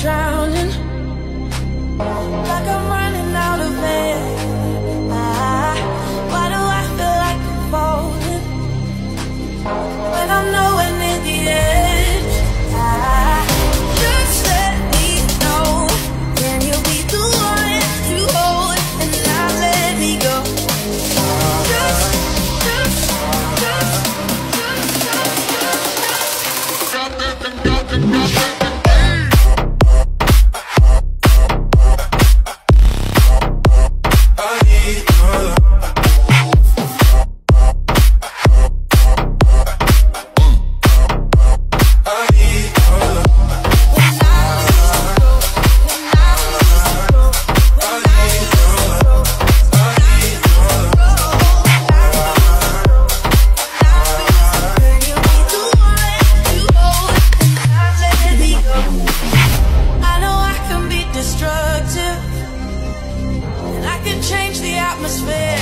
drowning, like I'm running out of air. Ah, why do I feel like I'm falling when I'm nowhere near the edge? Ah, just let me know. Can you be the one to hold and not let me go? Just, just, just, just, just, just. atmosphere.